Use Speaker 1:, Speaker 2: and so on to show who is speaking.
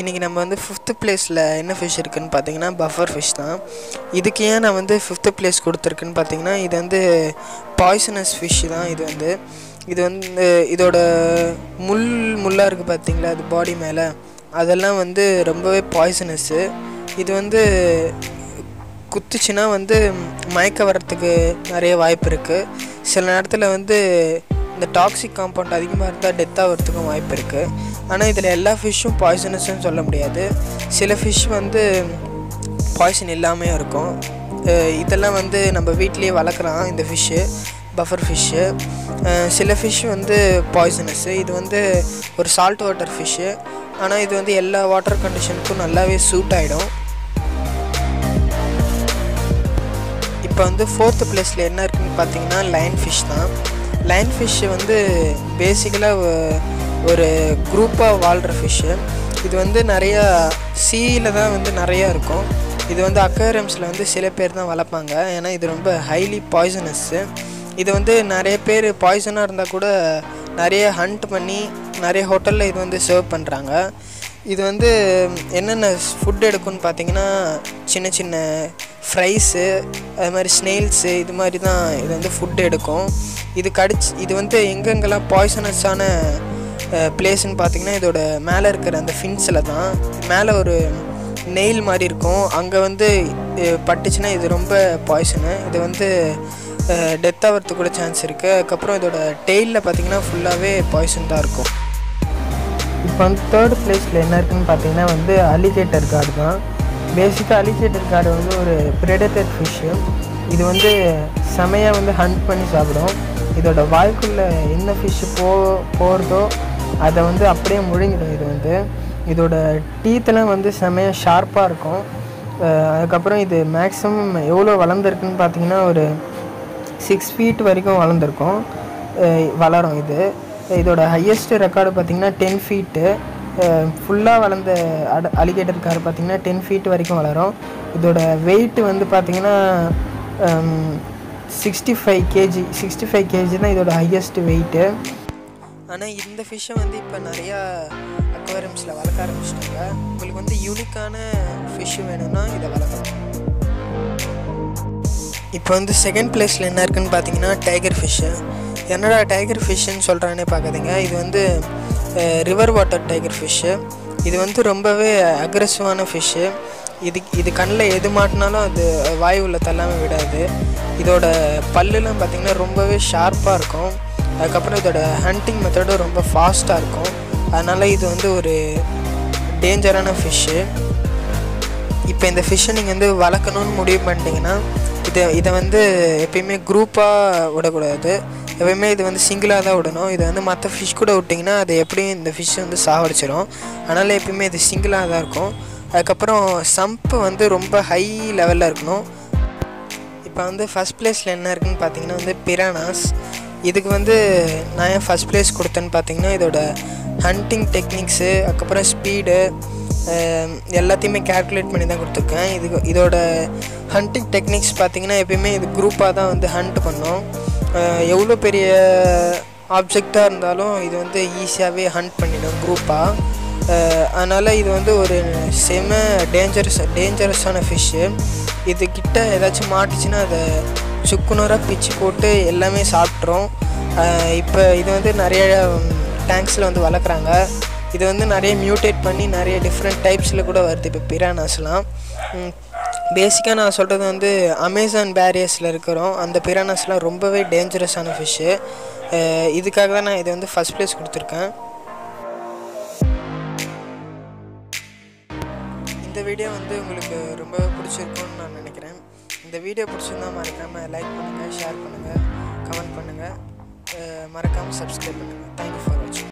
Speaker 1: இன்றைக்கி நம்ம வந்து ஃபிஃப்த்து பிளேஸில் என்ன ஃபிஷ் இருக்குதுன்னு பார்த்தீங்கன்னா பஃபர் ஃபிஷ் தான். இதுக்கு ஏன் நான் வந்து ஃபிஃப்த்து பிளேஸ் கொடுத்துருக்குன்னு பார்த்தீங்கன்னா இது வந்து பாய்சனஸ் ஃபிஷ் தான் இது வந்து. இது வந்து இதோட முள் முள்ளாக இருக்குது பார்த்தீங்களா அது பாடி மேலே? அதெல்லாம் வந்து ரொம்பவே பாய்சனஸ்ஸு இது வந்து குத்துச்சுன்னா வந்து மயக்க வர்றதுக்கு நிறைய வாய்ப்பு இருக்குது சில நேரத்தில் வந்து இந்த டாக்ஸிக் காம்பவுண்ட் அதிகமாக இருந்தால் டெத்தாக ஆகிறதுக்கும் வாய்ப்பு இருக்குது ஆனால் இதில் எல்லா ஃபிஷ்ஷும் பாய்சனஸ்ன்னு சொல்ல முடியாது. சில ஃபிஷ் வந்து பாய்சன் இல்லாமையும் இருக்கும். இதெல்லாம் வந்து நம்ம வீட்டிலேயே வளர்க்குறோம் இந்த ஃபிஷ்ஷு பஃபர் ஃபிஷ்ஷு சில ஃபிஷ் வந்து பாய்சனஸ்ஸு இது வந்து ஒரு சால்ட் வாட்டர் ஃபிஷ்ஷு ஆனால் இது வந்து எல்லா வாட்டர் கண்டிஷனுக்கும் நல்லாவே சூட் ஆகிடும் இப்போ வந்து ஃபோர்த்து பிளேஸில் என்ன இருக்குதுன்னு பார்த்தீங்கன்னா லைன் ஃபிஷ் தான். லைன் ஃபிஷ்ஷு வந்து பேசிக்கலாக ஒரு குரூப்பாக வாழ்கிற ஃபிஷ்ஷு இது வந்து நிறையா சீயில் தான் வந்து நிறையா இருக்கும். இது வந்து அக்வேரியம்ஸில் வந்து சில பேர் தான் வளர்ப்பாங்க. ஏன்னா இது ரொம்ப ஹைலி பாய்சனஸ்ஸு இது வந்து நிறைய பேர் பாய்சனாக இருந்தால் கூட நிறைய ஹண்ட் பண்ணி நிறைய ஹோட்டலில் இது வந்து சர்வ் பண்ணுறாங்க இது வந்து என்னென்ன ஃபுட் எடுக்கும்னு பார்த்தீங்கன்னா சின்ன சின்ன ஃப்ரைஸு அது மாதிரி ஸ்னெயில்ஸு இது மாதிரி தான் இது வந்து ஃபுட் எடுக்கும். இது கடிச்சு இது வந்து எங்கெங்கெல்லாம் பாய்சனஸான பிளேஸ்ன்னு பார்த்தீங்கன்னா இதோட மேலே இருக்கிற அந்த ஃபின்ஸில் தான். மேலே ஒரு நெயில் மாதிரி இருக்கும். அங்கே வந்து பட்டுச்சுன்னா இது ரொம்ப பாய்சனு இது வந்து டெத் ஆகிறது கூட சான்ஸ் இருக்குது அதுக்கப்புறம் இதோட டெய்லில் பார்த்தீங்கன்னா ஃபுல்லாகவே பாய்சன் தான் இருக்கும். இப்போ வந்து தேர்ட் பிளேஸில் என்ன இருக்குதுன்னு பார்த்தீங்கன்னா வந்து அலிகேட்டர் கார்டு தான். பேசிக்காக அலிகேட்டர் காடு வந்து ஒரு பிரெடேட்டர் ஃபிஷ்ஷு இது வந்து செமையாக வந்து ஹண்ட் பண்ணி சாப்பிடும். இதோட வாய்க்குள்ளே என்ன ஃபிஷ்ஷு போ போகிறதோ அதை வந்து அப்படியே முழுங்கிடும் இது வந்து. இதோட டீத்தெல்லாம் வந்து செமையாக ஷார்ப்பாக இருக்கும். அதுக்கப்புறம் இது மேக்ஸிமம் எவ்வளோ வளர்ந்துருக்குன்னு பார்த்தீங்கன்னா ஒரு சிக்ஸ் ஃபீட் வரைக்கும் வளர்ந்துருக்கும். வளரும் இது. இதோட ஹையஸ்ட் ரெக்கார்டு பார்த்தீங்கன்னா டென் ஃபீட்டு ஃபுல்லாக வளர்ந்த அட அலிகேட்டர் கார் பார்த்திங்கன்னா டென் ஃபீட் வரைக்கும் வளரும். இதோட வெயிட் வந்து பார்த்திங்கன்னா sixty five KG sixty five KG தான் இதோட ஹையஸ்ட் வெயிட்டு ஆனால் இந்த ஃபிஷ்ஷை வந்து இப்போ நிறையா அக்வாரியம்ஸில் வளர்க்க ஆரம்பிச்சிட்டாங்க. உங்களுக்கு வந்து யூனிக்கான ஃபிஷ்ஷு வேணும்னா இதை வளர்க்கலாம். இப்போ வந்து செகண்ட் பிளேஸில் என்ன இருக்குன்னு பார்த்தீங்கன்னா டைகர் ஃபிஷ்ஷு என்னடா டைகர் ஃபிஷ்ஷுன்னு சொல்கிறானே பார்க்காதீங்க. இது வந்து ரிவர் வாட்டர் டைகர் ஃபிஷ்ஷு இது வந்து ரொம்பவே அக்ரெசிவான ஃபிஷ்ஷு இது இது கண்ணில் எது மாட்டினாலும் அது வாய் உள்ள தள்ளாமல் விடாது. இதோட பல்லுலாம் பார்த்திங்கன்னா ரொம்பவே ஷார்ப்பாக இருக்கும். அதுக்கப்புறம் இதோட ஹண்டிங் மெத்தடும் ரொம்ப ஃபாஸ்ட்டாக இருக்கும். அதனால் இது வந்து ஒரு டேஞ்சரான ஃபிஷ்ஷு இப்போ இந்த ஃபிஷ்ஷை நீங்கள் வந்து வளர்க்கணும்னு முடிவு பண்ணிட்டீங்கன்னா இதை இதை வந்து எப்பயுமே குரூப்பாக விடக்கூடாது. எப்பயுமே இது வந்து சிங்கிளாக தான் விடணும். இது வந்து மற்ற ஃபிஷ் கூட விட்டிங்கன்னா அது எப்படியும் இந்த ஃபிஷ் வந்து சாவடிச்சிடும் அதனால் எப்பயுமே இது சிங்கிளாக தான் இருக்கும். அதுக்கப்புறம் சம்ப்பு வந்து ரொம்ப ஹை லெவலில் இருக்கணும். இப்போ வந்து ஃபஸ்ட் பிளேஸில் என்ன இருக்குதுன்னு பார்த்தீங்கன்னா வந்து பிரானாஸ் இதுக்கு வந்து நான் ஏன் ஃபஸ்ட் பிளேஸ் கொடுத்தேன்னு பார்த்தீங்கன்னா இதோட ஹண்டிங் டெக்னிக்ஸு அதுக்கப்புறம் ஸ்பீடு எல்லாத்தையுமே கேல்குலேட் பண்ணி தான் கொடுத்துருக்கேன். இது இதோட ஹண்டிங் டெக்னிக்ஸ் பார்த்தீங்கன்னா எப்பயுமே இது குரூப்பாக தான் வந்து ஹண்ட் பண்ணும். எவ்வளோ பெரிய ஆப்ஜெக்டாக இருந்தாலும் இது வந்து ஈஸியாகவே ஹண்ட் பண்ணிடும் குரூப்பாக அதனால் இது வந்து ஒரு செம டேஞ்சரஸ் டேஞ்சரஸான ஃபிஷ்ஷு இது ஏதாச்சும் மாட்டுச்சுன்னா அதை சுக்குநூறாக பிச்சு போட்டு எல்லாமே சாப்பிட்ரும் இப்போ இது வந்து நிறைய டேங்க்ஸில் வந்து வளர்க்குறாங்க. இது வந்து நிறைய மியூட்டேட் பண்ணி நிறைய டிஃப்ரெண்ட் டைப்ஸில் கூட வருது. இப்போ பிரானாஸ்லாம் பேசிக்காக நான் சொல்கிறது வந்து அமேசான் பேரியர்ஸில் இருக்கிறோம். அந்த பிரானாஸ்லாம் ரொம்பவே டேஞ்சரஸான ஃபிஷ்ஷு இதுக்காக தான் நான் இதை வந்து ஃபஸ்ட் ப்ளேஸ் கொடுத்துருக்கேன். இந்த வீடியோ வந்து உங்களுக்கு ரொம்ப பிடிச்சிருக்கும்னு நான் நினைக்கிறேன். இந்த வீடியோ பிடிச்சிருந்தா மறக்காமல் லைக் பண்ணுங்கள் ஷேர் பண்ணுங்கள் கமெண்ட் பண்ணுங்கள் மறக்காமல் சப்ஸ்கிரைப் பண்ணுங்கள் தேங்க்யூ ஃபார் வாட்சிங்